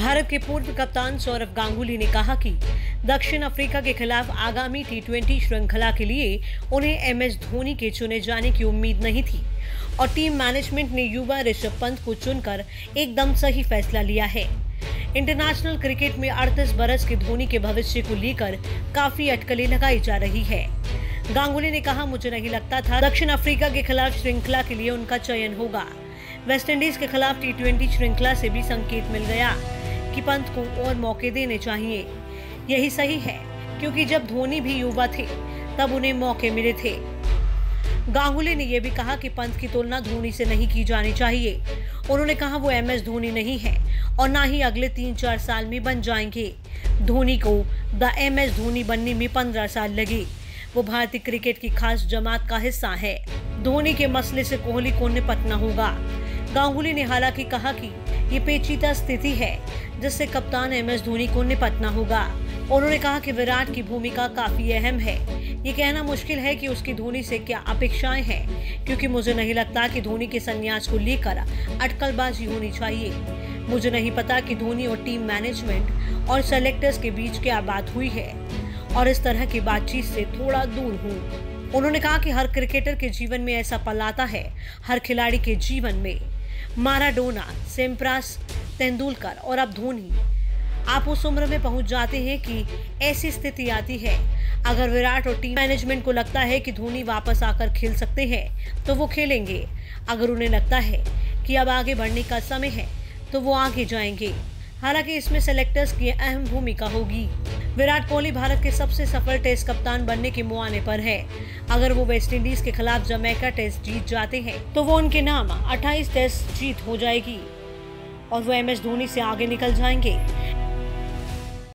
भारत के पूर्व कप्तान सौरभ गांगुली ने कहा कि दक्षिण अफ्रीका के खिलाफ आगामी टी ट्वेंटी श्रृंखला के लिए उन्हें एम एस धोनी के चुने जाने की उम्मीद नहीं थी और टीम मैनेजमेंट ने युवा ऋषभ पंत को चुनकर एकदम सही फैसला लिया है। इंटरनेशनल क्रिकेट में 38 बरस के धोनी के भविष्य को लेकर काफ़ी अटकलें लगाई जा रही है। गांगुली ने कहा, मुझे नहीं लगता था दक्षिण अफ्रीका के खिलाफ श्रृंखला के लिए उनका चयन होगा। वेस्टइंडीज के खिलाफ टी श्रृंखला से भी संकेत मिल गया। कि पंत को और मौके देने चाहिए। यही सही है, क्योंकि जब धोनी भी युवा थे, तब उन्हें मौके मिले थे। गांगुली ने यह भी कहा कि पंत की तुलना धोनी से नहीं की जानी चाहिए। उन्होंने कहा, वो एम एस धोनी नहीं है और ना ही अगले तीन चार साल में बन जाएँगे। धोनी को द एम एस धोनी बनने में पंद्रह साल लगे। वो भारतीय क्रिकेट की खास जमात का हिस्सा है। धोनी के मसले से कोहली को निपटना होगा। गांगुली ने हालाँकि कहा कि ये पेचीदा स्थिति है, जिससे कप्तान एम एस धोनी को निपटना होगा। उन्होंने कहा कि विराट की भूमिका काफ़ी अहम है। ये कहना मुश्किल है कि उसकी धोनी से क्या अपेक्षाएँ हैं, क्योंकि मुझे नहीं लगता कि धोनी के संन्यास को लेकर अटकलबाजी होनी चाहिए। मुझे नहीं पता कि धोनी और टीम मैनेजमेंट और सेलेक्टर्स के बीच क्या बात हुई है, और इस तरह की बातचीत से थोड़ा दूर हूँ। उन्होंने कहा कि हर क्रिकेटर के जीवन में ऐसा पल आता है, हर खिलाड़ी के जीवन में। माराडोना, सेम्प्रास, तेंदुलकर और अब धोनी। आप उस उम्र में पहुँच जाते हैं कि ऐसी स्थिति आती है। अगर विराट और टीम मैनेजमेंट को लगता है कि धोनी वापस आकर खेल सकते हैं तो वो खेलेंगे। अगर उन्हें लगता है कि अब आगे बढ़ने का समय है तो वो आगे जाएँगे। हालाँकि इसमें सेलेक्टर्स की अहम भूमिका होगी। विराट कोहली भारत के सबसे सफल टेस्ट कप्तान बनने के मुआने पर है। अगर वो वेस्टइंडीज के खिलाफ जमैका टेस्ट जीत जाते हैं तो वो उनके नाम 28 टेस्ट जीत हो जाएगी। और वो एम एस धोनी से आगे निकल जाएँगे।